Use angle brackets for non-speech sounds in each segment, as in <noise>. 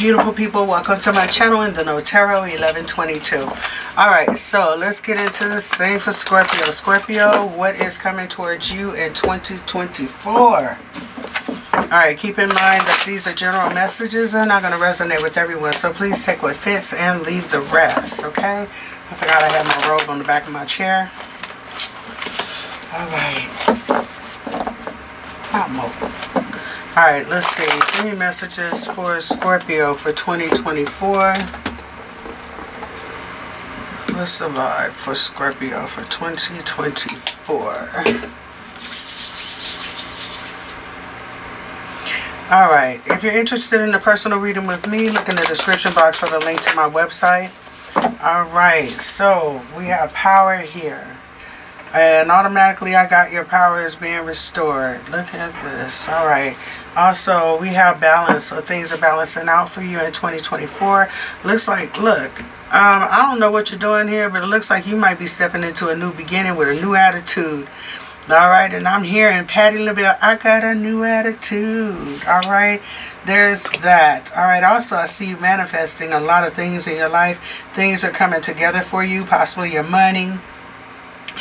Beautiful people, welcome to my channel in the know Tarot 1122. Alright, so let's get into this thing for Scorpio. Scorpio, what is coming towards you in 2024? Alright, keep in mind that these are general messages. They're not going to resonate with everyone, so please take what fits and leave the rest, okay? I forgot I had my robe on the back of my chair. Alright. Not more. Alright, let's see. Three messages for Scorpio for 2024. What's the vibe for Scorpio for 2024? Alright, if you're interested in a personal reading with me, look in the description box for the link to my website. Alright, so we have power here and automatically I got your power is being restored. Look at this. All right. Also, we have balance. So things are balancing out for you in 2024. Looks like, look, um, I don't know what you're doing here, but it looks like you might be stepping into a new beginning with a new attitude. All right, and I'm here and patting the. I got a new attitude. All right, there's that. All right, also I see you manifesting a lot of things in your life. Things are coming together for you, possibly your money,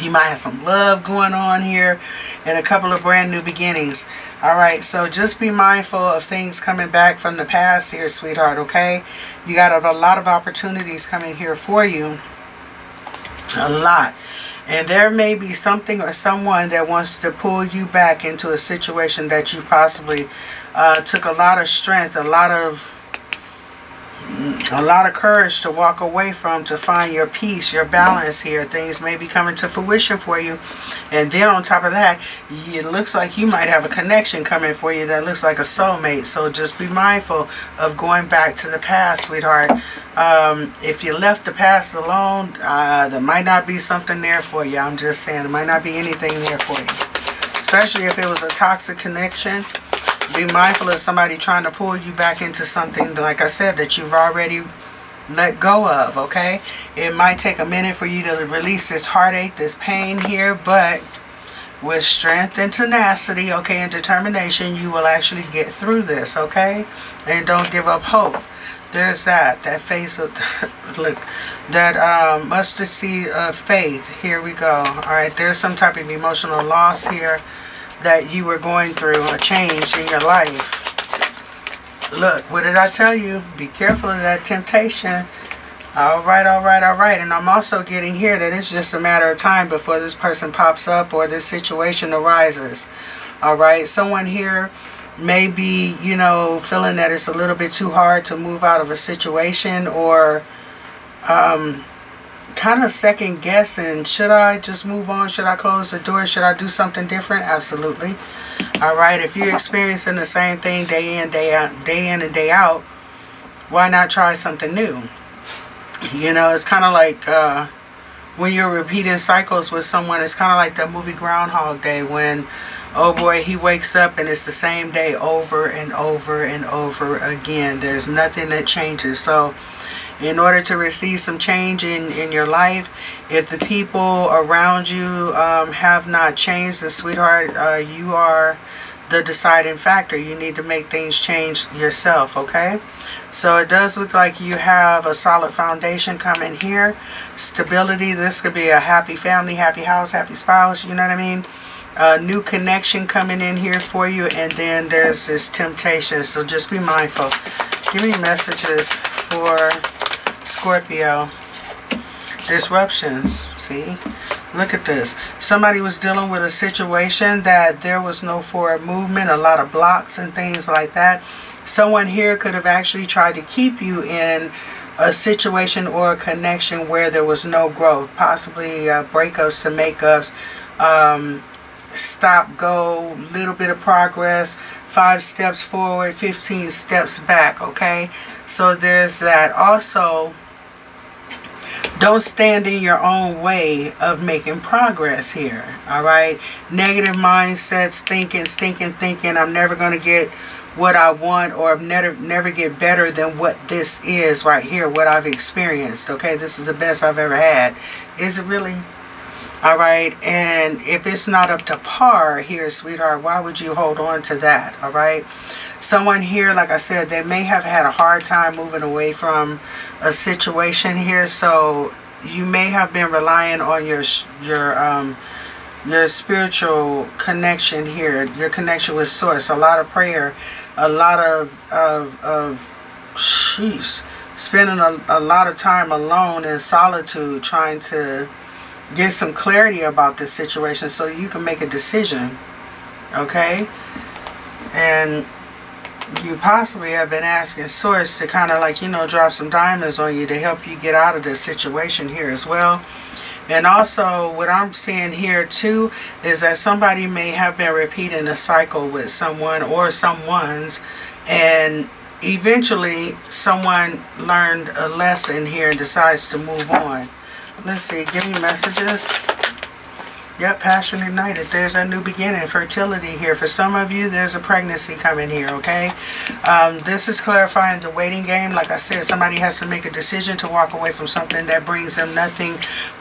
you might have some love going on here and a couple of brand new beginnings. All right, so just be mindful of things coming back from the past here, sweetheart, okay? You got a, a lot of opportunities coming here for you. A lot. And there may be something or someone that wants to pull you back into a situation that you possibly uh, took a lot of strength, a lot of a lot of courage to walk away from to find your peace, your balance here. Things may be coming to fruition for you. And then on top of that, it looks like you might have a connection coming for you that looks like a soulmate. So just be mindful of going back to the past, sweetheart. Um, if you left the past alone, uh, there might not be something there for you. I'm just saying, there might not be anything there for you. Especially if it was a toxic connection be mindful of somebody trying to pull you back into something, like I said, that you've already let go of, okay? It might take a minute for you to release this heartache, this pain here, but with strength and tenacity, okay, and determination, you will actually get through this, okay? And don't give up hope. There's that, that face of, <laughs> look, that um, mustard seed of faith. Here we go. All right, there's some type of emotional loss here that you were going through, a change in your life. Look, what did I tell you? Be careful of that temptation. All right, all right, all right. And I'm also getting here that it's just a matter of time before this person pops up or this situation arises. All right, someone here may be, you know, feeling that it's a little bit too hard to move out of a situation or um, kind of second guessing. Should I just move on? Should I close the door? Should I do something different? Absolutely. All right. If you're experiencing the same thing day in, day out, day in and day out, why not try something new? You know, it's kind of like uh, when you're repeating cycles with someone. It's kind of like that movie Groundhog Day when, oh boy, he wakes up and it's the same day over and over and over again. There's nothing that changes. So in order to receive some change in, in your life, if the people around you um, have not changed, then sweetheart, uh, you are the deciding factor. You need to make things change yourself, okay? So it does look like you have a solid foundation coming here. Stability, this could be a happy family, happy house, happy spouse, you know what I mean? A new connection coming in here for you, and then there's this temptation, so just be mindful. Give me messages for Scorpio. Disruptions. See? Look at this. Somebody was dealing with a situation that there was no forward movement, a lot of blocks and things like that. Someone here could have actually tried to keep you in a situation or a connection where there was no growth. Possibly uh, breakups to makeups, um, stop, go, little bit of progress, five steps forward, 15 steps back, okay? So there's that. Also, don't stand in your own way of making progress here, all right? Negative mindsets, thinking, stinking thinking, I'm never going to get what I want or never never get better than what this is right here, what I've experienced, okay? This is the best I've ever had. Is it really? All right, and if it's not up to par here, sweetheart, why would you hold on to that, all right? someone here, like I said, they may have had a hard time moving away from a situation here. So you may have been relying on your your um, your spiritual connection here, your connection with Source. A lot of prayer, a lot of of of, sheesh, spending a, a lot of time alone in solitude, trying to get some clarity about this situation so you can make a decision. Okay, and you possibly have been asking Source to kind of like, you know, drop some diamonds on you to help you get out of this situation here as well. And also, what I'm seeing here too is that somebody may have been repeating a cycle with someone or someone's, and eventually someone learned a lesson here and decides to move on. Let's see, give me messages. Yep, passion ignited. There's a new beginning, fertility here. For some of you, there's a pregnancy coming here, okay? Um, this is clarifying the waiting game. Like I said, somebody has to make a decision to walk away from something that brings them nothing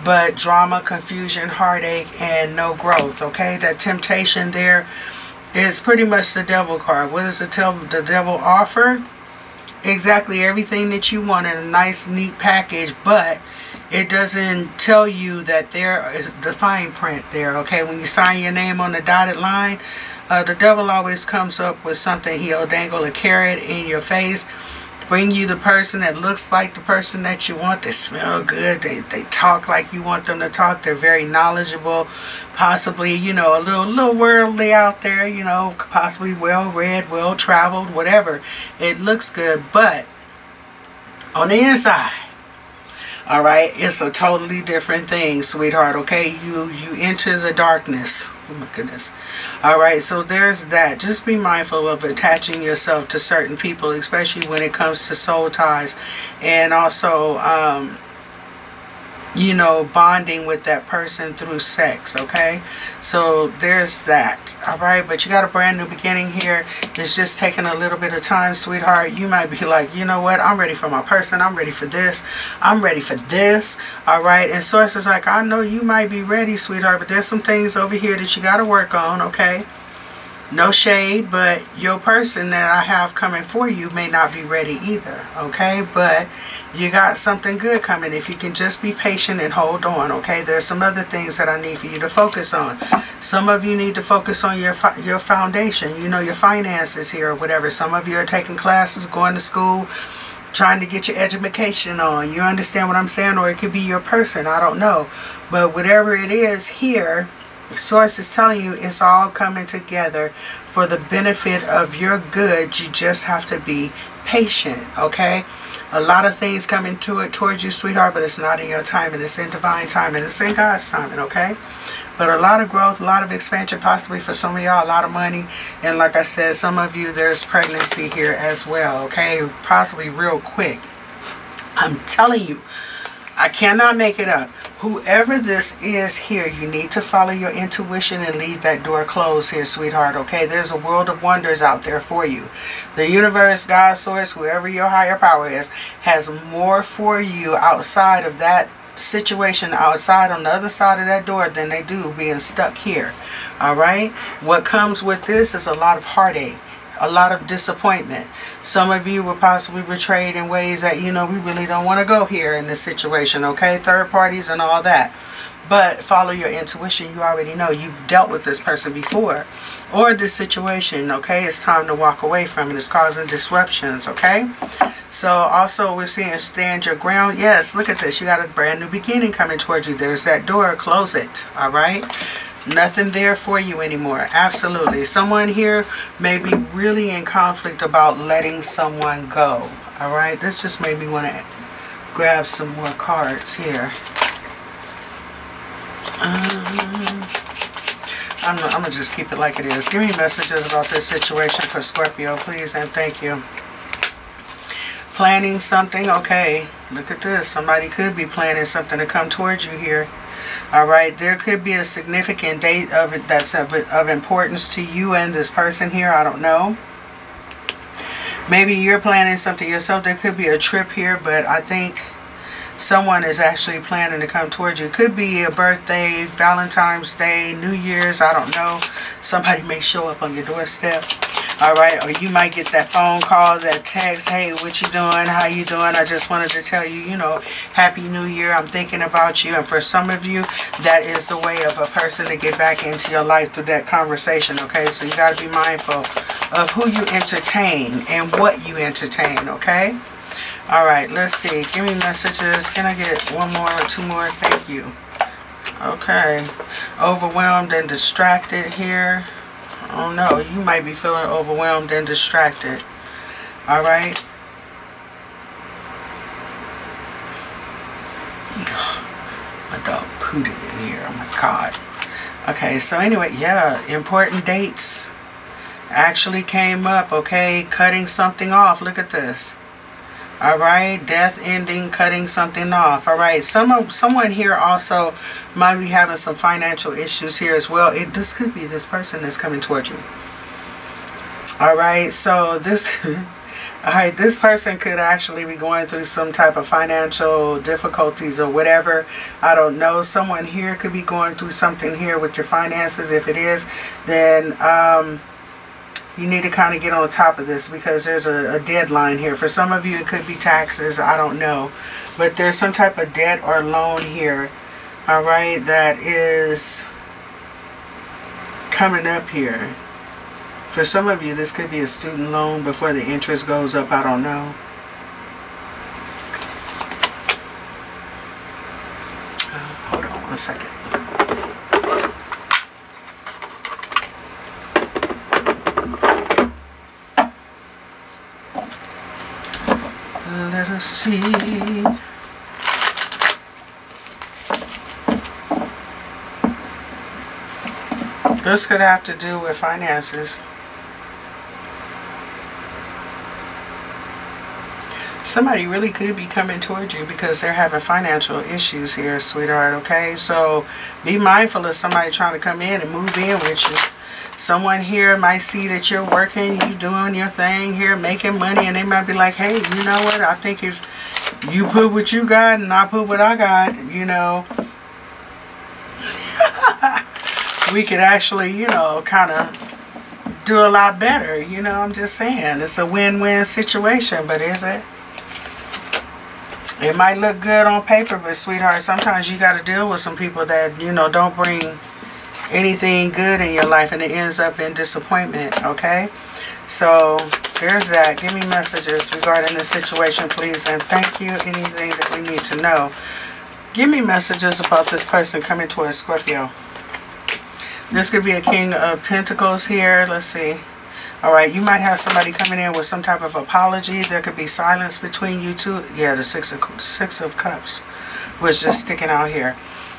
but drama, confusion, heartache, and no growth, okay? That temptation there is pretty much the devil card. What does the, the devil offer? Exactly everything that you want in a nice, neat package, but it doesn't tell you that there is the fine print there okay? When you sign your name on the dotted line uh, the devil always comes up with something. He'll dangle a carrot in your face bring you the person that looks like the person that you want. They smell good. They, they talk like you want them to talk. They're very knowledgeable. Possibly you know a little little worldly out there you know possibly well read well traveled whatever. It looks good but on the inside all right? It's a totally different thing sweetheart okay? You you enter the darkness. Oh my goodness. All right? So there's that. Just be mindful of attaching yourself to certain people especially when it comes to soul ties. And also um you know, bonding with that person through sex, okay? So there's that, all right? But you got a brand new beginning here. It's just taking a little bit of time, sweetheart. You might be like, you know what? I'm ready for my person. I'm ready for this. I'm ready for this, all right? And Source is like, I know you might be ready, sweetheart, but there's some things over here that you got to work on, okay? No shade but your person that I have coming for you may not be ready either okay? But you got something good coming. If you can just be patient and hold on okay? There's some other things that I need for you to focus on. Some of you need to focus on your your foundation you know your finances here or whatever. Some of you are taking classes going to school trying to get your education on. You understand what I'm saying? Or it could be your person I don't know. But whatever it is here source is telling you it's all coming together for the benefit of your good. You just have to be patient, okay? A lot of things coming to it towards you, sweetheart, but it's not in your time and it's in divine time and it's in God's timing, okay? But a lot of growth, a lot of expansion, possibly for some of y'all, a lot of money. And like I said, some of you, there's pregnancy here as well, okay? Possibly real quick. I'm telling you, I cannot make it up whoever this is here, you need to follow your intuition and leave that door closed here, sweetheart, okay? There's a world of wonders out there for you. The universe, God, source, whoever your higher power is, has more for you outside of that situation, outside on the other side of that door than they do being stuck here, all right? What comes with this is a lot of heartache a lot of disappointment. Some of you were possibly betrayed in ways that, you know, we really don't want to go here in this situation, okay? Third parties and all that. But follow your intuition. You already know you've dealt with this person before. Or this situation, okay? It's time to walk away from it. It's causing disruptions, okay? So also we're seeing stand your ground. Yes, look at this. You got a brand new beginning coming towards you. There's that door. Close it, all right? Nothing there for you anymore. Absolutely. Someone here may be really in conflict about letting someone go. All right. This just made me want to grab some more cards here. Um, I'm, I'm going to just keep it like it is. Give me messages about this situation for Scorpio, please, and thank you. Planning something. Okay. Look at this. Somebody could be planning something to come towards you here. All right, there could be a significant date of it that's of, of importance to you and this person here. I don't know. Maybe you're planning something yourself. There could be a trip here, but I think someone is actually planning to come towards you. It could be a birthday, Valentine's Day, New Year's, I don't know. Somebody may show up on your doorstep. All right, or you might get that phone call, that text, hey, what you doing? How you doing? I just wanted to tell you, you know, Happy New Year. I'm thinking about you. And for some of you, that is the way of a person to get back into your life through that conversation, okay? So you got to be mindful of who you entertain and what you entertain, okay? All right, let's see. Give me messages. Can I get one more or two more? Thank you. Okay. Overwhelmed and distracted here. Oh know. you might be feeling overwhelmed and distracted. All right. My dog pooted in here. Oh my god. Okay, so anyway, yeah, important dates actually came up, okay? Cutting something off. Look at this. All right, death ending, cutting something off. All right, some someone here also might be having some financial issues here as well. It this could be this person that's coming towards you. All right, so this, <laughs> all right, this person could actually be going through some type of financial difficulties or whatever. I don't know. Someone here could be going through something here with your finances. If it is, then um, you need to kind of get on top of this because there's a, a, deadline here. For some of you, it could be taxes. I don't know. But there's some type of debt or loan here, all right, that is coming up here. For some of you, this could be a student loan before the interest goes up. I don't know. Uh, hold on one second. See. This could have to do with finances. Somebody really could be coming towards you because they're having financial issues here, sweetheart, okay? So be mindful of somebody trying to come in and move in with you. Someone here might see that you're working, you doing your thing here, making money, and they might be like, hey, you know what? I think if you put what you got and I put what I got, you know, <laughs> we could actually, you know, kind of do a lot better. You know, I'm just saying. It's a win-win situation, but is it? It might look good on paper, but sweetheart, sometimes you got to deal with some people that, you know, don't bring anything good in your life and it ends up in disappointment, okay? So, there's that. Give me messages regarding the situation, please. And thank you. Anything that we need to know. Give me messages about this person coming towards Scorpio. This could be a King of Pentacles here. Let's see. Alright, you might have somebody coming in with some type of apology. There could be silence between you two. Yeah, the Six of, six of Cups was just sticking out here.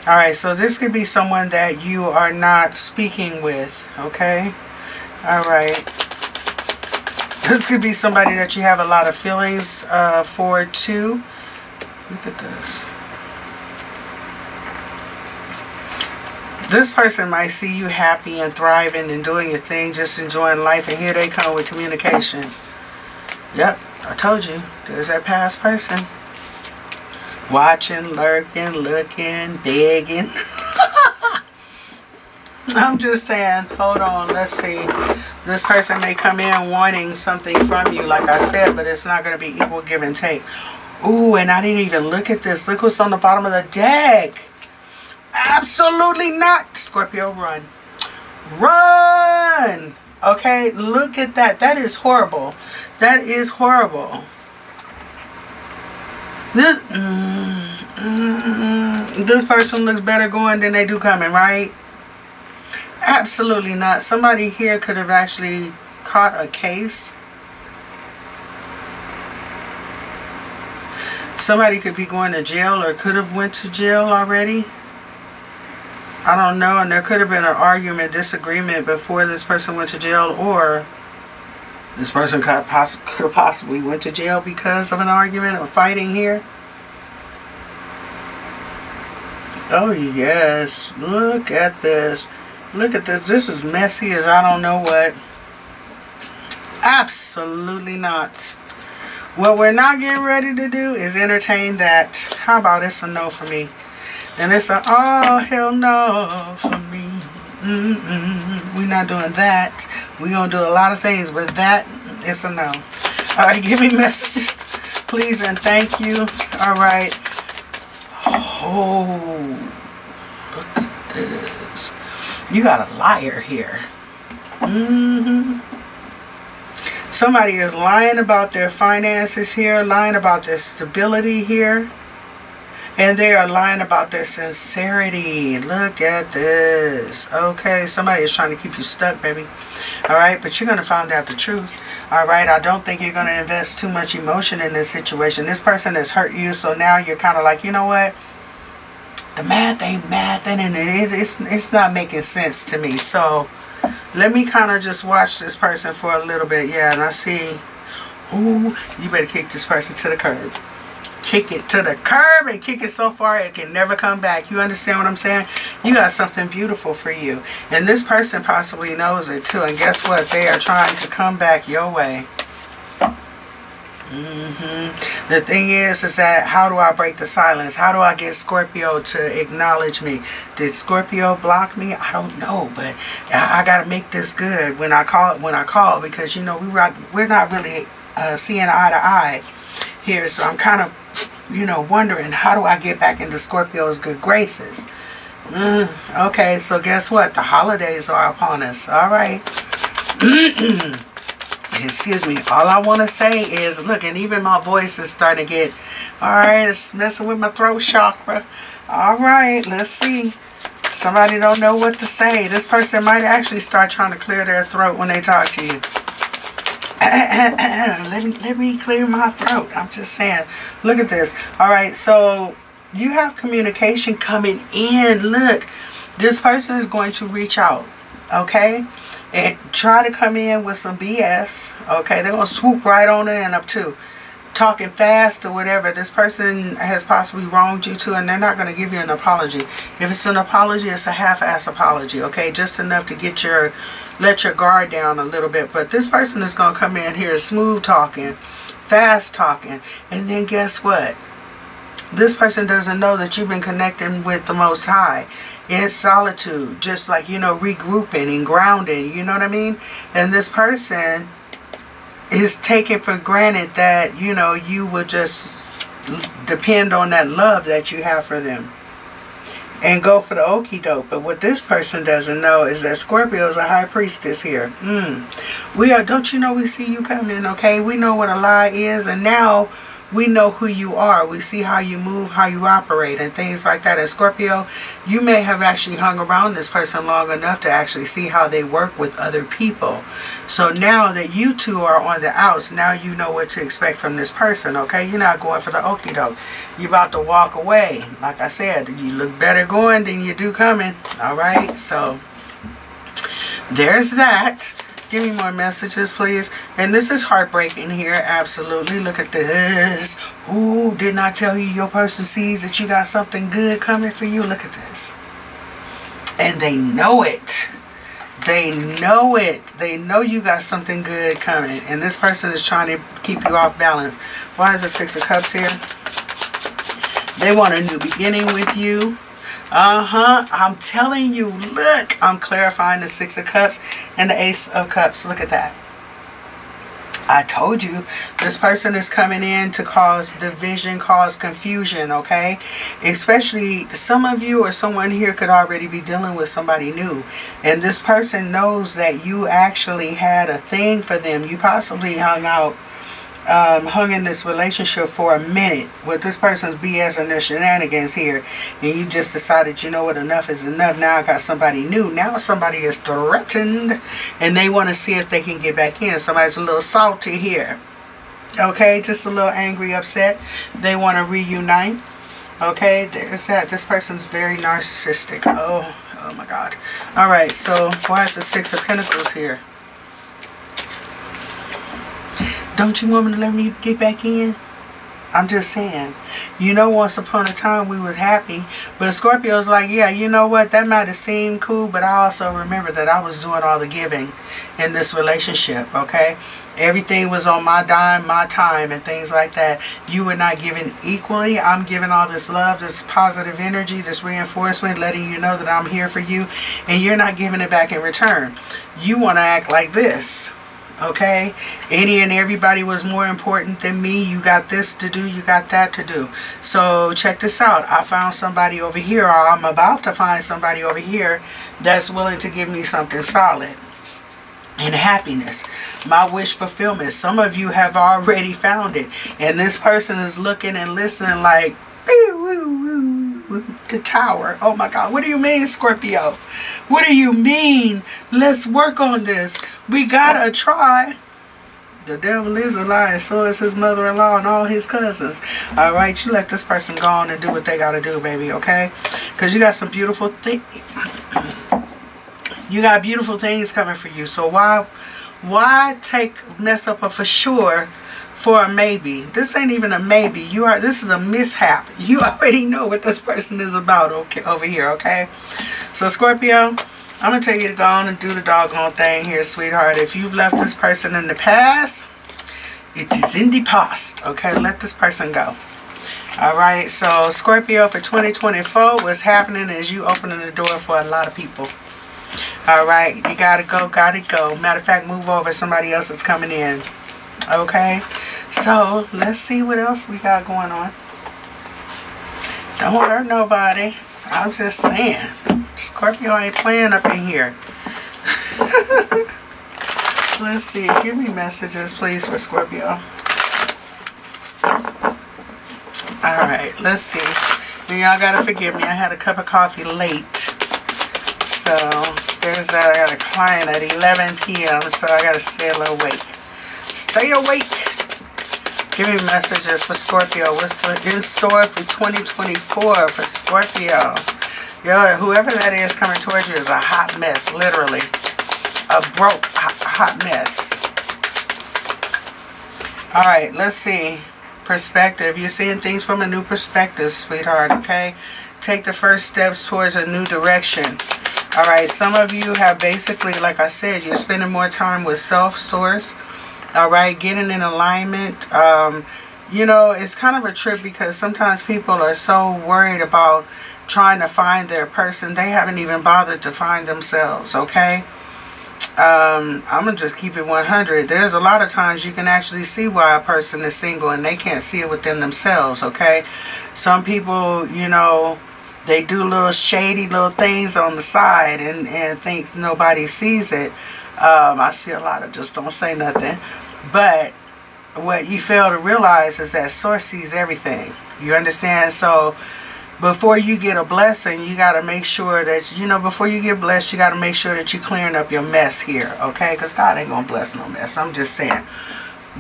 Alright, so this could be someone that you are not speaking with, okay? Alright. This could be somebody that you have a lot of feelings uh, for, too. Look at this. This person might see you happy and thriving and doing your thing, just enjoying life, and here they come with communication. Yep, I told you. There's that past person watching, lurking, looking, begging. <laughs> I'm just saying, hold on, let's see. This person may come in wanting something from you, like I said, but it's not going to be equal give and take. Ooh, and I didn't even look at this. Look what's on the bottom of the deck. Absolutely not. Scorpio, run. Run! Okay, look at that. That is horrible. That is horrible. This mm, mm, this person looks better going than they do coming, right? Absolutely not. Somebody here could have actually caught a case. Somebody could be going to jail or could have went to jail already. I don't know. And there could have been an argument, disagreement before this person went to jail or this person could, poss could have possibly went to jail because of an argument or fighting here. Oh yes, look at this. Look at this. This is messy as I don't know what. Absolutely not. What we're not getting ready to do is entertain that. How about it's a no for me? And it's a oh hell no for me. Mm -mm. We're not doing that. We're going to do a lot of things, but that is a no. All right, <laughs> give me messages, please, and thank you. All right. Oh, look at this. You got a liar here. Mm-hmm. Somebody is lying about their finances here, lying about their stability here. And they are lying about their sincerity. Look at this. Okay, somebody is trying to keep you stuck, baby. Alright, but you're going to find out the truth. Alright, I don't think you're going to invest too much emotion in this situation. This person has hurt you, so now you're kind of like, you know what? The math ain't math, and it's, it's not making sense to me. So, let me kind of just watch this person for a little bit. Yeah, and I see, ooh, you better kick this person to the curb kick it to the curb and kick it so far it can never come back. You understand what I'm saying? You got something beautiful for you. And this person possibly knows it too. And guess what? They are trying to come back your way. Mm -hmm. The thing is, is that how do I break the silence? How do I get Scorpio to acknowledge me? Did Scorpio block me? I don't know, but I, I got to make this good when I call when I call because you know we we're not really uh, seeing eye to eye here, so I'm kind of you know, wondering how do I get back into Scorpio's good graces? Mm, okay, so guess what? The holidays are upon us. All right. <clears throat> Excuse me. All I want to say is, look, and even my voice is starting to get, all right, it's messing with my throat chakra. All right, let's see. Somebody don't know what to say. This person might actually start trying to clear their throat when they talk to you. <coughs> let, me, let me clear my throat. I'm just saying. Look at this. All right, so you have communication coming in. Look, this person is going to reach out, okay? And try to come in with some BS, okay? They're going to swoop right on in up to talking fast or whatever. This person has possibly wronged you too, and they're not going to give you an apology. If it's an apology, it's a half-ass apology, okay? Just enough to get your let your guard down a little bit. But this person is going to come in here smooth talking, fast talking. And then guess what? This person doesn't know that you've been connecting with the Most High in solitude. Just like, you know, regrouping and grounding. You know what I mean? And this person is taking for granted that, you know, you will just depend on that love that you have for them and go for the okey doke. But what this person doesn't know is that Scorpio is a high priestess here. Mm. We are, don't you know we see you coming, okay? We know what a lie is, and now we know who you are. We see how you move, how you operate, and things like that. And Scorpio, you may have actually hung around this person long enough to actually see how they work with other people. So now that you two are on the outs, now you know what to expect from this person, okay? You're not going for the okey doke. You're about to walk away. Like I said, you look better going than you do coming, all right? So there's that. Give me more messages, please. And this is heartbreaking here. Absolutely. Look at this. Ooh, didn't I tell you your person sees that you got something good coming for you? Look at this. And they know it. They know it. They know you got something good coming. And this person is trying to keep you off balance. Why is the Six of Cups here? They want a new beginning with you. Uh-huh. I'm telling you, look. I'm clarifying the Six of Cups and the Ace of Cups. Look at that. I told you this person is coming in to cause division, cause confusion, okay? Especially some of you or someone here could already be dealing with somebody new. And this person knows that you actually had a thing for them. You possibly hung out um, hung in this relationship for a minute with this person's BS and their shenanigans here, and you just decided, you know what, enough is enough. Now I got somebody new. Now somebody is threatened, and they want to see if they can get back in. Somebody's a little salty here. Okay, just a little angry, upset. They want to reunite. Okay, there's that. This person's very narcissistic. Oh, oh my God. All right, so why is the Six of Pentacles here? Don't you want me to let me get back in? I'm just saying. You know, once upon a time we was happy, but Scorpio's like, yeah, you know what? That might have seemed cool, but I also remember that I was doing all the giving in this relationship. Okay, everything was on my dime, my time, and things like that. You were not giving equally. I'm giving all this love, this positive energy, this reinforcement, letting you know that I'm here for you, and you're not giving it back in return. You want to act like this okay? Any and everybody was more important than me. You got this to do you got that to do. So check this out. I found somebody over here or I'm about to find somebody over here that's willing to give me something solid and happiness. My wish fulfillment. Some of you have already found it. And this person is looking and listening like the tower oh my god what do you mean Scorpio what do you mean let's work on this we gotta try. The devil is a lie, so is his mother-in-law and all his cousins. All right, you let this person go on and do what they gotta do, baby, okay? Because you got some beautiful things. <coughs> You got beautiful things coming for you. So why, why take mess up a for sure for a maybe? This ain't even a maybe. You are. This is a mishap. You <laughs> already know what this person is about. Okay, over here. Okay. So Scorpio. I'm to tell you to go on and do the doggone thing here, sweetheart. If you've left this person in the past, it is in the past. Okay, let this person go. Alright, so Scorpio for 2024, what's happening is you opening the door for a lot of people. Alright, you gotta go, gotta go. Matter of fact, move over, somebody else is coming in. Okay, so let's see what else we got going on. Don't hurt nobody. I'm just saying. Scorpio ain't playing up in here. <laughs> Let's see. Give me messages, please, for Scorpio. Alright, let's see. Y'all gotta forgive me. I had a cup of coffee late. So, there's that. I got a client at 11 p.m. So, I gotta stay a little awake. Stay awake. Give me messages for Scorpio. What's in store for 2024 for Scorpio? Yo, whoever that is coming towards you is a hot mess, literally. A broke hot mess. Alright, let's see. Perspective. You're seeing things from a new perspective, sweetheart, okay? Take the first steps towards a new direction. Alright, some of you have basically, like I said, you're spending more time with self-source. Alright, getting in alignment. Um, you know, it's kind of a trip because sometimes people are so worried about trying to find their person. They haven't even bothered to find themselves, okay? Um, I'm going to just keep it 100. There's a lot of times you can actually see why a person is single and they can't see it within themselves, okay? Some people, you know, they do little shady little things on the side and, and think nobody sees it. Um, I see a lot of just don't say nothing. But what you fail to realize is that source sees everything. You understand? So before you get a blessing, you got to make sure that, you know, before you get blessed, you got to make sure that you're clearing up your mess here, okay? Because God ain't going to bless no mess. I'm just saying.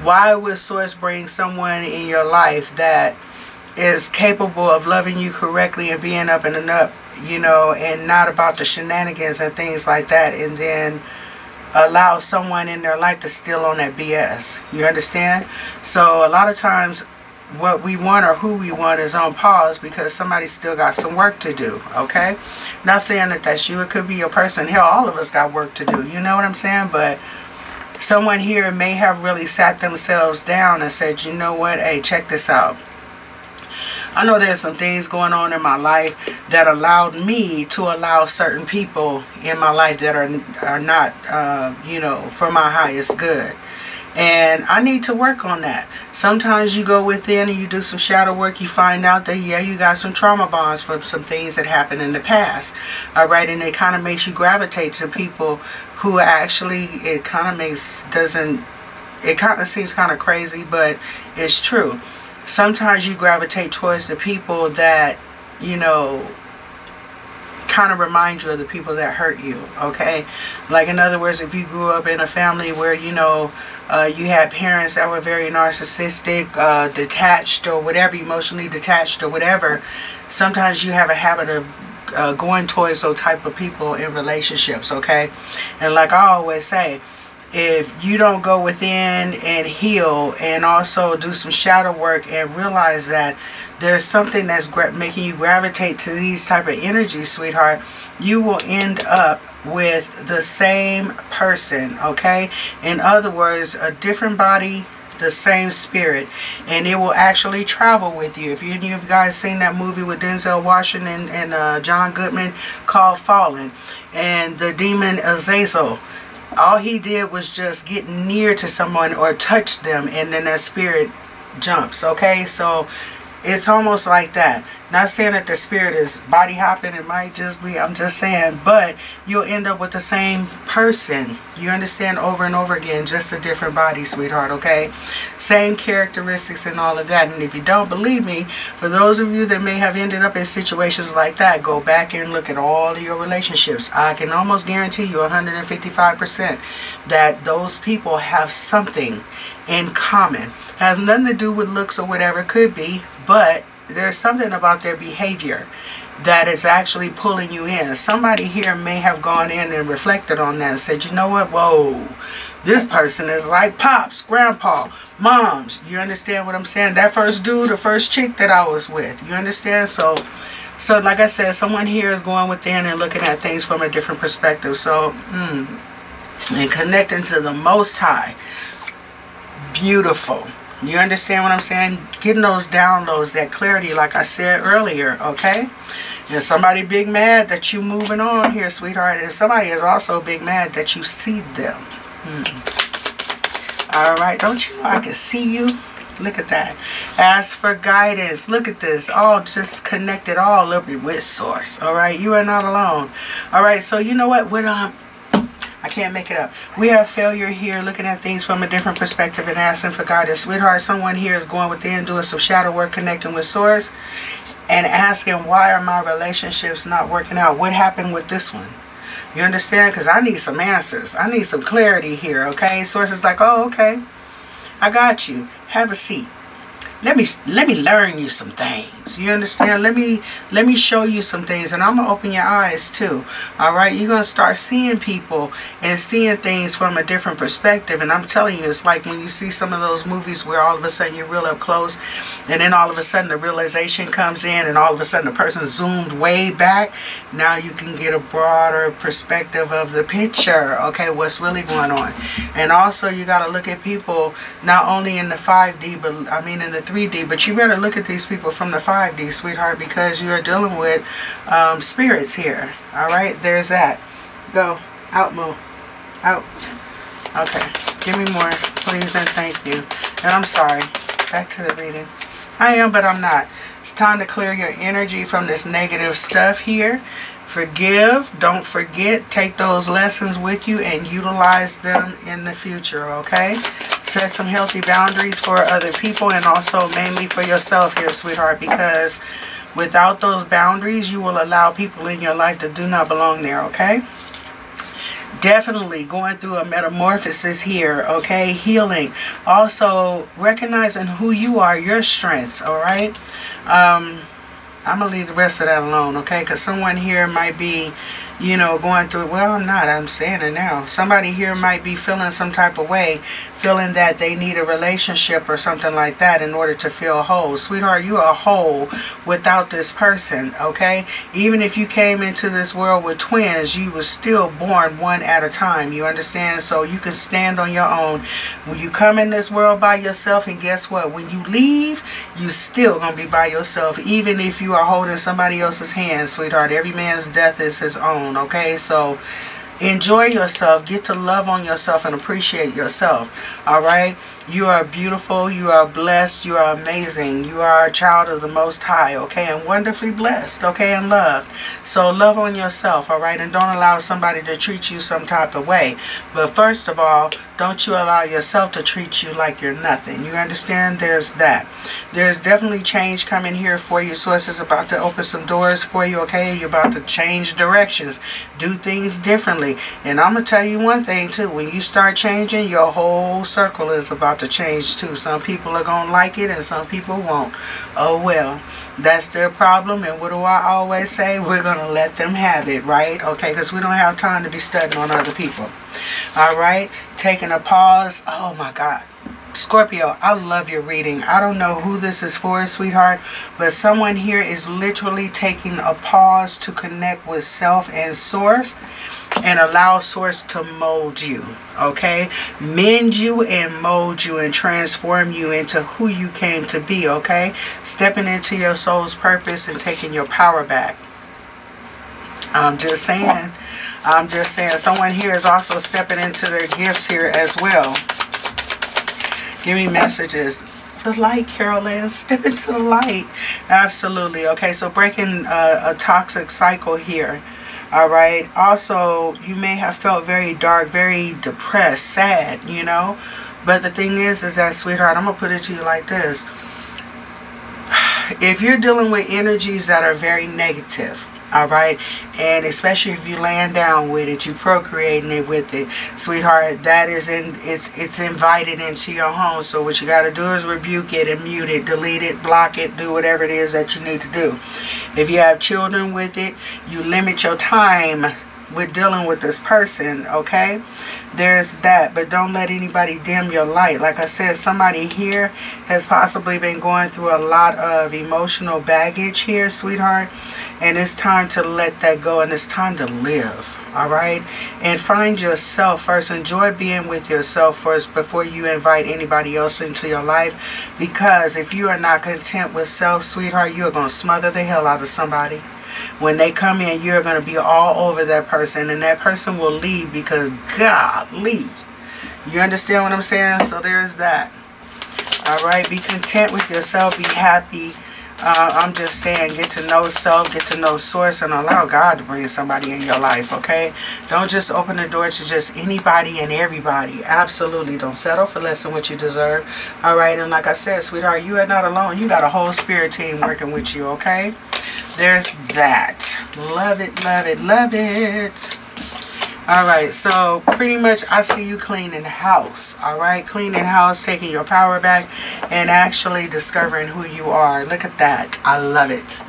Why would Source bring someone in your life that is capable of loving you correctly and being up and up, you know, and not about the shenanigans and things like that, and then allow someone in their life to steal on that BS? You understand? So a lot of times what we want or who we want is on pause because somebody still got some work to do, okay? Not saying that that's you. It could be your person. Hell, all of us got work to do. You know what I'm saying? But someone here may have really sat themselves down and said, you know what? Hey, check this out. I know there's some things going on in my life that allowed me to allow certain people in my life that are, are not, uh, you know, for my highest good. And I need to work on that. Sometimes you go within and you do some shadow work. You find out that, yeah, you got some trauma bonds from some things that happened in the past. All right. And it kind of makes you gravitate to people who actually, it kind of makes, doesn't, it kind of seems kind of crazy, but it's true. Sometimes you gravitate towards the people that, you know, kind of remind you of the people that hurt you, okay? Like, in other words, if you grew up in a family where, you know, uh, you had parents that were very narcissistic, uh, detached, or whatever, emotionally detached, or whatever. Sometimes you have a habit of uh, going towards those type of people in relationships, okay? And like I always say, if you don't go within and heal and also do some shadow work and realize that there's something that's making you gravitate to these type of energies sweetheart you will end up with the same person okay? In other words a different body the same spirit and it will actually travel with you. If you, you guys seen that movie with Denzel Washington and uh, John Goodman called Fallen and the demon Azazel all he did was just get near to someone or touch them and then that spirit jumps okay? So it's almost like that not saying that the spirit is body hopping. It might just be, I'm just saying. But you'll end up with the same person. You understand over and over again. Just a different body, sweetheart, okay? Same characteristics and all of that. And if you don't believe me, for those of you that may have ended up in situations like that, go back and look at all of your relationships. I can almost guarantee you 155% that those people have something in common. Has nothing to do with looks or whatever could be, but there's something about their behavior that is actually pulling you in. Somebody here may have gone in and reflected on that and said, you know what, whoa, this person is like pops, grandpa, moms. You understand what I'm saying? That first dude, the first chick that I was with. You understand? So, so like I said, someone here is going within and looking at things from a different perspective. So, mm, and connecting to the Most High. Beautiful. You understand what I'm saying? Getting those downloads, that clarity, like I said earlier, okay? And somebody big mad that you moving on here, sweetheart. And somebody is also big mad that you see them. Hmm. All right, don't you know I can see you? Look at that. Ask for guidance. Look at this. All just connected all up with source. All right, you are not alone. All right, so you know what? What um I can't make it up. We have failure here, looking at things from a different perspective and asking for guidance. Sweetheart, someone here is going within, doing some shadow work, connecting with Source, and asking, why are my relationships not working out? What happened with this one? You understand? Because I need some answers. I need some clarity here, okay? Source is like, oh, okay. I got you. Have a seat let me let me learn you some things. You understand? Let me let me show you some things and i'm gonna open your eyes too. All right? You're gonna start seeing people and seeing things from a different perspective and i'm telling you it's like when you see some of those movies where all of a sudden you're real up close and then all of a sudden the realization comes in and all of a sudden the person zoomed way back. Now you can get a broader perspective of the picture okay? What's really going on? And also you got to look at people not only in the 5d but i mean in the 3D, but you better look at these people from the 5D, sweetheart, because you are dealing with um, spirits here. All right, there's that. Go. Out, Mo. Out. Okay. Give me more, please, and thank you. And I'm sorry. Back to the reading. I am, but I'm not. It's time to clear your energy from this negative stuff here. Forgive. Don't forget. Take those lessons with you and utilize them in the future, okay? set some healthy boundaries for other people and also mainly for yourself here, sweetheart, because without those boundaries, you will allow people in your life that do not belong there, okay? Definitely going through a metamorphosis here, okay? Healing. Also, recognizing who you are, your strengths, all right? Um, I'm going to leave the rest of that alone, okay? Because someone here might be you know, going through, well, I'm not, I'm saying it now. Somebody here might be feeling some type of way, feeling that they need a relationship or something like that in order to feel whole. Sweetheart, you are whole without this person, okay? Even if you came into this world with twins, you were still born one at a time, you understand? So you can stand on your own. When you come in this world by yourself, and guess what? When you leave, you still going to be by yourself, even if you are holding somebody else's hand, sweetheart. Every man's death is his own own, okay? So enjoy yourself. Get to love on yourself and appreciate yourself, all right? You are beautiful. You are blessed. You are amazing. You are a child of the Most High, okay? And wonderfully blessed, okay? And loved. So love on yourself, all right? And don't allow somebody to treat you some type of way. But first of all, don't you allow yourself to treat you like you're nothing. You understand? There's that. There's definitely change coming here for you. Source is about to open some doors for you, okay? You're about to change directions. Do things differently. And I'm going to tell you one thing, too. When you start changing, your whole circle is about about to change too. Some people are going to like it and some people won't. Oh well, that's their problem. And what do I always say? We're going to let them have it, right? Okay, because we don't have time to be studying on other people. All right, taking a pause. Oh my God. Scorpio, I love your reading. I don't know who this is for, sweetheart, but someone here is literally taking a pause to connect with self and source and allow source to mold you, okay? Mend you and mold you and transform you into who you came to be, okay? Stepping into your soul's purpose and taking your power back. I'm just saying. I'm just saying. Someone here is also stepping into their gifts here as well. Give me messages. The light, Carol Anne. Step into the light. Absolutely. Okay, so breaking a, a toxic cycle here. All right. Also, you may have felt very dark, very depressed, sad, you know. But the thing is, is that, sweetheart, I'm to put it to you like this. <sighs> If you're dealing with energies that are very negative, all right? And especially if you land down with it you procreating it with it. Sweetheart that is in it's it's invited into your home. So what you got to do is rebuke it and mute it delete it block it do whatever it is that you need to do. If you have children with it you limit your time with dealing with this person okay? There's that but don't let anybody dim your light. Like i said somebody here has possibly been going through a lot of emotional baggage here sweetheart and it's time to let that go and it's time to live all right? And find yourself first. Enjoy being with yourself first before you invite anybody else into your life because if you are not content with self sweetheart you are going to smother the hell out of somebody. When they come in you're going to be all over that person and that person will leave because golly you understand what i'm saying? So there's that all right? Be content with yourself be happy uh, I'm just saying, get to know self, get to know source, and allow God to bring somebody in your life, okay? Don't just open the door to just anybody and everybody. Absolutely. Don't settle for less than what you deserve, all right? And like I said, sweetheart, you are not alone. You got a whole spirit team working with you, okay? There's that. Love it, love it, love it. Alright, so pretty much I see you cleaning house. Alright, cleaning house, taking your power back, and actually discovering who you are. Look at that. I love it.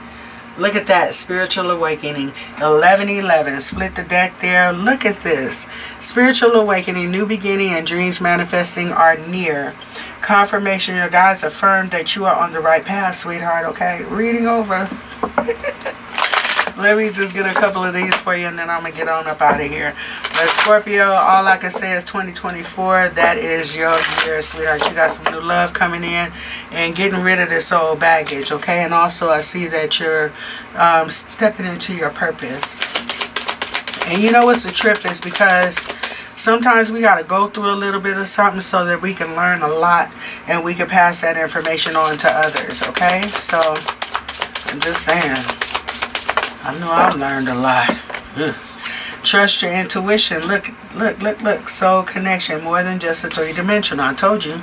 Look at that. Spiritual awakening. 1111. Split the deck there. Look at this. Spiritual awakening, new beginning, and dreams manifesting are near. Confirmation, your guides affirm that you are on the right path, sweetheart. Okay, reading over. <laughs> Let me just get a couple of these for you and then I'm going to get on up out of here. But Scorpio, all I can say is 2024. That is your year, sweetheart. You got some new love coming in and getting rid of this old baggage, okay? And also I see that you're um, stepping into your purpose. And you know what's the trip is because sometimes we got to go through a little bit of something so that we can learn a lot and we can pass that information on to others, okay? So, I'm just saying. I know I've learned a lot. Ugh. Trust your intuition. Look, look, look, look. Soul connection. More than just a three-dimensional. I told you.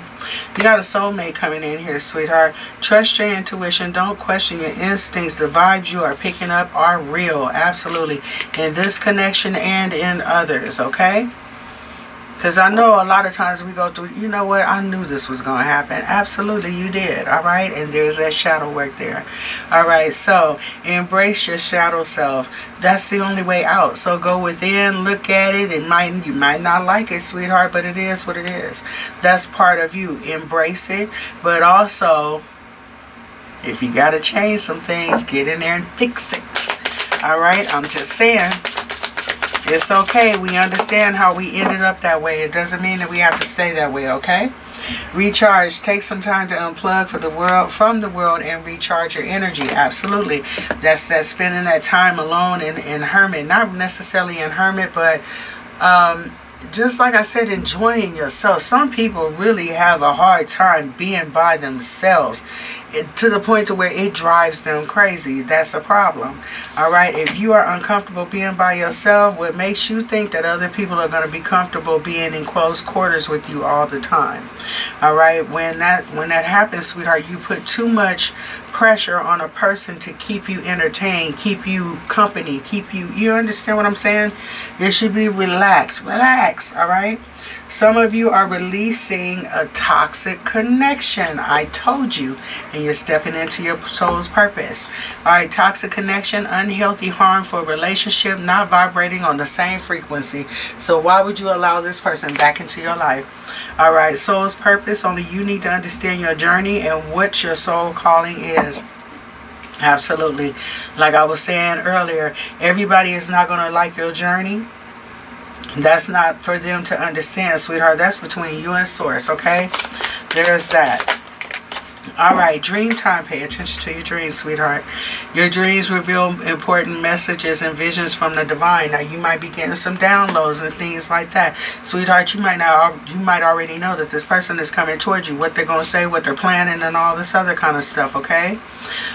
You got a soulmate coming in here, sweetheart. Trust your intuition. Don't question your instincts. The vibes you are picking up are real. Absolutely. In this connection and in others, okay? Because I know a lot of times we go through, you know what, I knew this was going to happen. Absolutely, you did, all right? And there's that shadow work there. All right, so embrace your shadow self. That's the only way out. So go within, look at it. It might You might not like it, sweetheart, but it is what it is. That's part of you. Embrace it, but also, if you got to change some things, get in there and fix it. All right, I'm just saying. It's okay. We understand how we ended up that way. It doesn't mean that we have to stay that way, okay? Recharge. Take some time to unplug for the world from the world and recharge your energy. Absolutely. That's that spending that time alone in, in hermit. Not necessarily in hermit, but um, just like I said, enjoying yourself. Some people really have a hard time being by themselves it, to the point to where it drives them crazy. That's a problem. All right. If you are uncomfortable being by yourself, what makes you think that other people are going to be comfortable being in close quarters with you all the time? All right. When that when that happens, sweetheart, you put too much pressure on a person to keep you entertained, keep you company, keep you. You understand what I'm saying? You should be relaxed. Relax. All right. Some of you are releasing a toxic connection. I told you. And you're stepping into your soul's purpose. All right, toxic connection, unhealthy, harmful relationship, not vibrating on the same frequency. So why would you allow this person back into your life? All right, soul's purpose. Only you need to understand your journey and what your soul calling is. Absolutely. Like I was saying earlier, everybody is not going to like your journey. That's not for them to understand, sweetheart. That's between you and Source, okay? There's that. All right, dream time. Pay attention to your dreams, sweetheart. Your dreams reveal important messages and visions from the divine. Now, you might be getting some downloads and things like that, sweetheart. You might not. You might already know that this person is coming towards you. What they're gonna say, what they're planning, and all this other kind of stuff. Okay.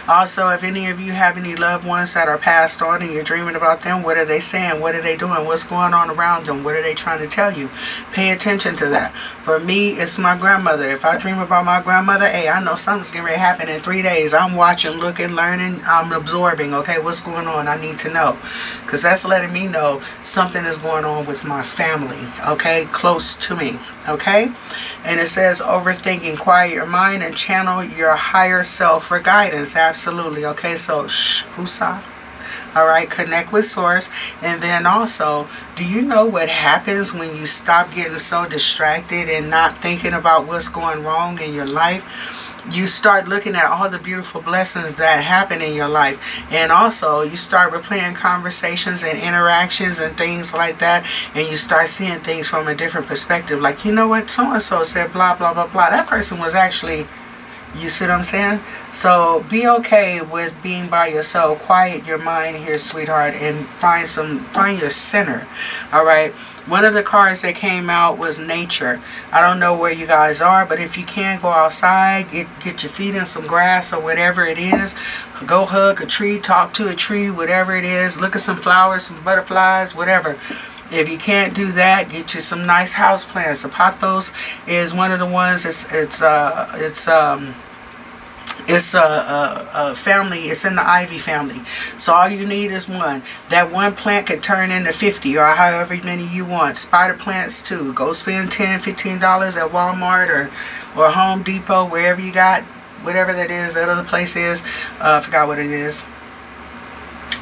Also, if any of you have any loved ones that are passed on and you're dreaming about them, what are they saying? What are they doing? What's going on around them? What are they trying to tell you? Pay attention to that. For me, it's my grandmother. If I dream about my grandmother, hey, I know something's going to happen in three days. I'm watching, looking, learning. I'm absorbing. Okay, what's going on? I need to know. Because that's letting me know something is going on with my family. Okay, close to me. Okay? And it says overthinking. Quiet your mind and channel your higher self for guidance. Absolutely. Okay, so shh, woosah all right connect with source and then also do you know what happens when you stop getting so distracted and not thinking about what's going wrong in your life you start looking at all the beautiful blessings that happen in your life. And also you start replaying conversations and interactions and things like that and you start seeing things from a different perspective. Like you know what? So and so said blah blah blah blah. That person was actually you see what I'm saying? So be okay with being by yourself. Quiet your mind here, sweetheart, and find some find your center. All right. One of the cards that came out was nature. I don't know where you guys are, but if you can go outside, get get your feet in some grass or whatever it is, go hug a tree, talk to a tree, whatever it is, look at some flowers, some butterflies, whatever. If you can't do that, get you some nice house plants. The pothos is one of the ones. It's it's uh it's um it's a, a, a, family it's in the ivy family. So all you need is one. That one plant could turn into 50 or however many you want. Spider plants too. Go spend 10 15 dollars at walmart or or home depot wherever you got whatever that is that other place is. Uh, i forgot what it is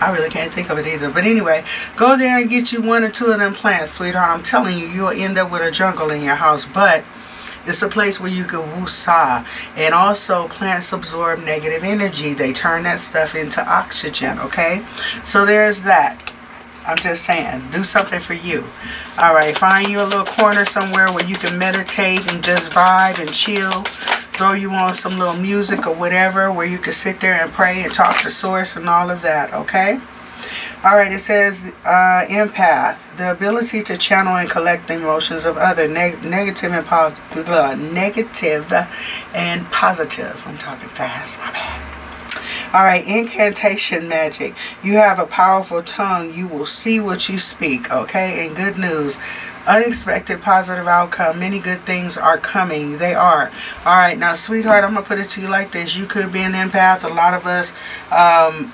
I really can't think of it either. But anyway, go there and get you one or two of them plants, sweetheart. I'm telling you, you'll end up with a jungle in your house. But it's a place where you can woosah. And also, plants absorb negative energy. They turn that stuff into oxygen, okay? So there's that. I'm just saying, do something for you. All right, find you a little corner somewhere where you can meditate and just vibe and chill throw you on some little music or whatever where you can sit there and pray and talk to source and all of that okay all right it says uh, empath the ability to channel and collect the emotions of other neg negative and positive negative and positive i'm talking fast my bad all right, incantation magic. You have a powerful tongue. You will see what you speak, okay? And good news unexpected positive outcome. Many good things are coming. They are. All right, now, sweetheart, I'm to put it to you like this. You could be an empath. A lot of us, um,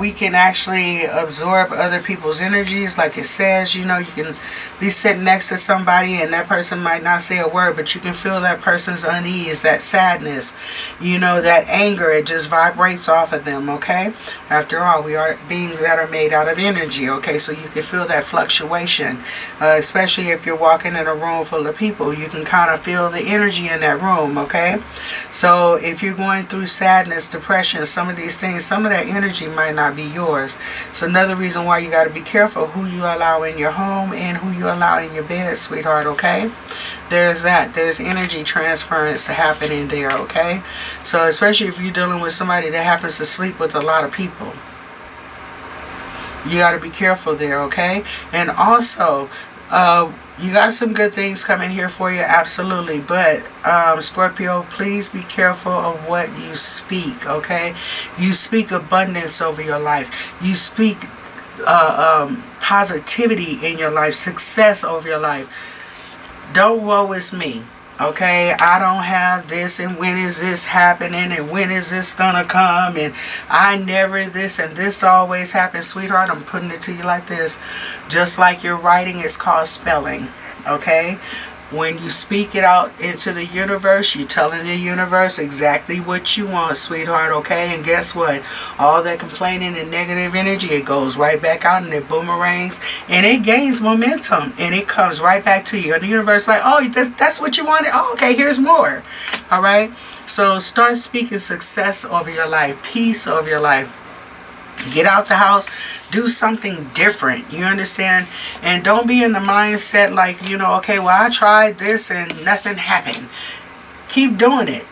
we can actually absorb other people's energies. Like it says, you know, you can be sitting next to somebody and that person might not say a word, but you can feel that person's unease, that sadness, you know, that anger. It just vibrates off of them, okay? After all, we are beings that are made out of energy, okay? So you can feel that fluctuation, uh, especially if you're walking in a room full of people. You can kind of feel the energy in that room, okay? So if you're going through sadness, depression, some of these things, some of that energy might not be yours. It's another reason why you got to be careful who you allow in your home and who you you allow in your bed, sweetheart, okay? There's that. There's energy transference happening there, okay? So especially if you're dealing with somebody that happens to sleep with a lot of people. You got to be careful there, okay? And also, uh, you got some good things coming here for you, absolutely. But, um, Scorpio, please be careful of what you speak, okay? You speak abundance over your life. You speak uh, um, positivity in your life, success over your life. Don't woe is me. Okay, I don't have this, and when is this happening, and when is this gonna come, and I never this, and this always happens, sweetheart. I'm putting it to you like this. Just like your writing is called spelling. Okay, When you speak it out into the universe, you're telling the universe exactly what you want, sweetheart, okay? And guess what? All that complaining and negative energy, it goes right back out and it boomerangs and it gains momentum and it comes right back to you. And the universe like, oh, that's, that's what you wanted? Oh, okay, here's more. All right? So start speaking success over your life, peace over your life. Get out the house, do something different. You understand? And don't be in the mindset like, you know, okay, well, I tried this and nothing happened. Keep doing it.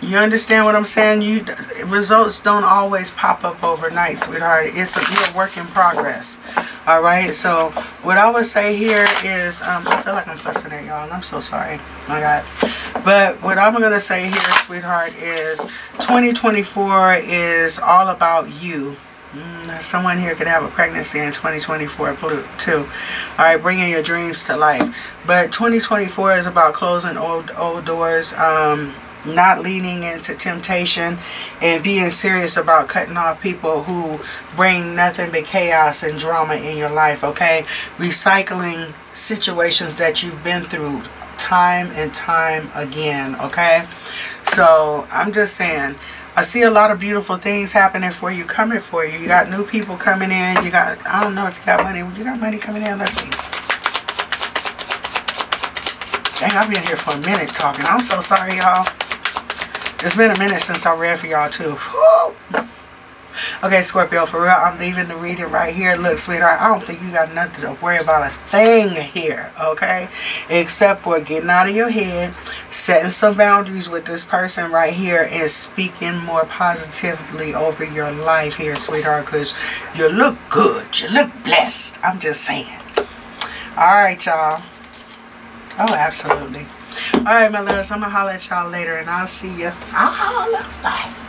You understand what I'm saying? You results don't always pop up overnight, sweetheart. It's a, a work in progress. All right. So what I would say here is, um, I feel like I'm fussing at y'all. and I'm so sorry. My God. But what I'm gonna say here, sweetheart, is 2024 is all about you. Mm, someone here could have a pregnancy in 2024 too. All right, bringing your dreams to life. But 2024 is about closing old old doors, um, not leaning into temptation, and being serious about cutting off people who bring nothing but chaos and drama in your life. Okay, recycling situations that you've been through time and time again. Okay, so I'm just saying I see a lot of beautiful things happening for you, coming for you. You got new people coming in. You got, I don't know if you got money. You got money coming in. Let's see. Dang, I've been here for a minute talking. I'm so sorry, y'all. It's been a minute since I read for y'all, too. Woo! Okay, Scorpio, for real, I'm leaving the reading right here. Look, sweetheart, I don't think you got nothing to worry about a thing here, okay? Except for getting out of your head, setting some boundaries with this person right here, and speaking more positively over your life here, sweetheart, because you look good. You look blessed. I'm just saying. All right, y'all. Oh, absolutely. All right, my loves, I'm going to holler at y'all later, and I'll see you. I'll holler. Bye.